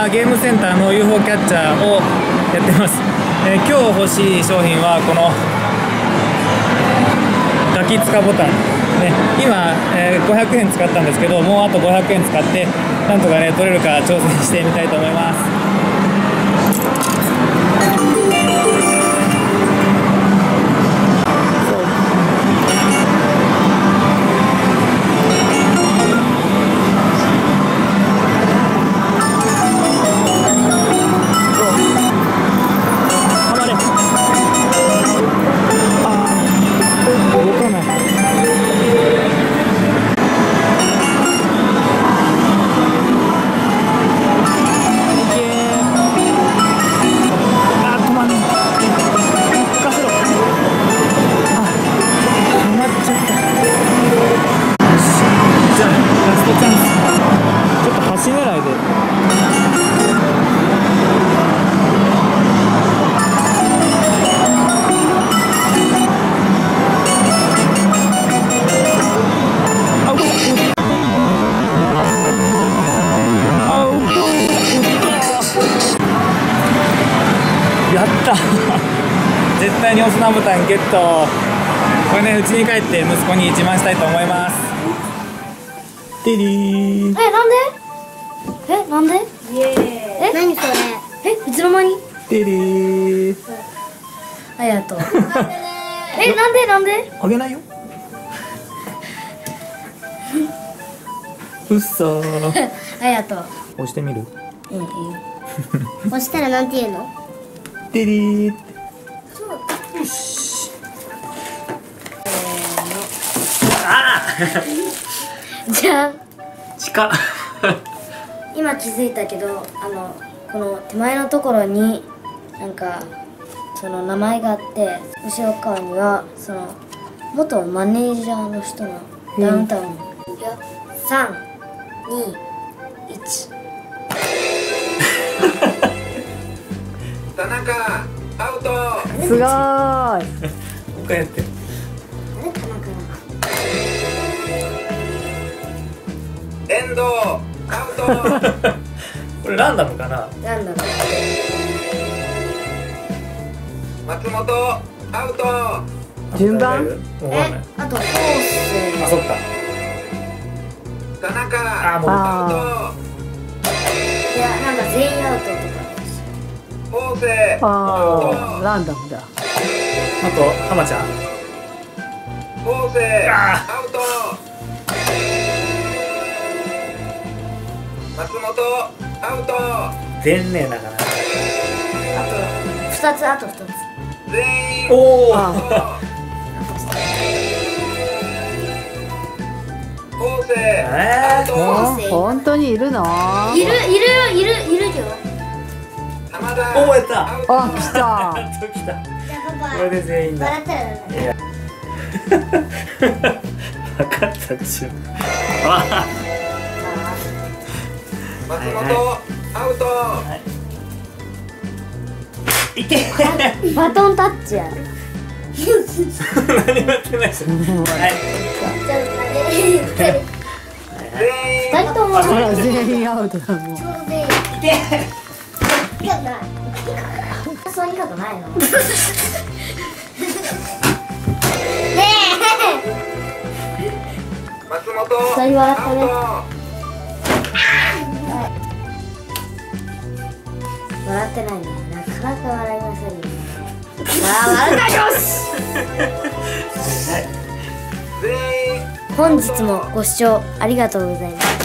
はゲームセンターの UFO キャッチャーをやってます、えー今日欲しい商品はこのガキ使ボタン、ね、今、えー500円使ったんですけどもうあと500円使ってなんとかね取れるか挑戦してみたいと思います。絶対に押すなボタンゲット。これねうちに帰って息子に自慢したいと思います。テリー。え、なんで？え、なんで？え、何それ？え、いつの間に？テリー。ありがとう。え、なんで？なんで？あげないよ。うっそーありがとう。押してみる？うん、いいよ。押したらなんて言うの？てりーってそうよし。せーのあじゃん近今気づいたけどあのこの手前のところになんかその名前があって後ろ側にはその元マネージャーの人のダウンタウン、うん、321田中アウト。すごーい。もう一回やって。アウト。これランダムかな？ななんだろう松本アウト。順番？え、あと、コーあそっか。田中。あもうアウス。ああランダムだ。あと浜ちゃん。昴生あアウト。松本。アウト。出んねえなかな。あと、二つ、あと二つ。全員。おおえー本当にいるの？あいる、いるよ、いる、いるよ。おやった。アウト来た 来たこれで全員だ。笑っ分かったでしょあ。松本はいアウト。い。てバトンタッチや。何もやってはい。二人とも。全員アウトだもい。いや、ない。そういうことないの？ね松本笑ったね笑ってないね。なかなか笑いませんね。笑ったよし。本日もご視聴ありがとうございます。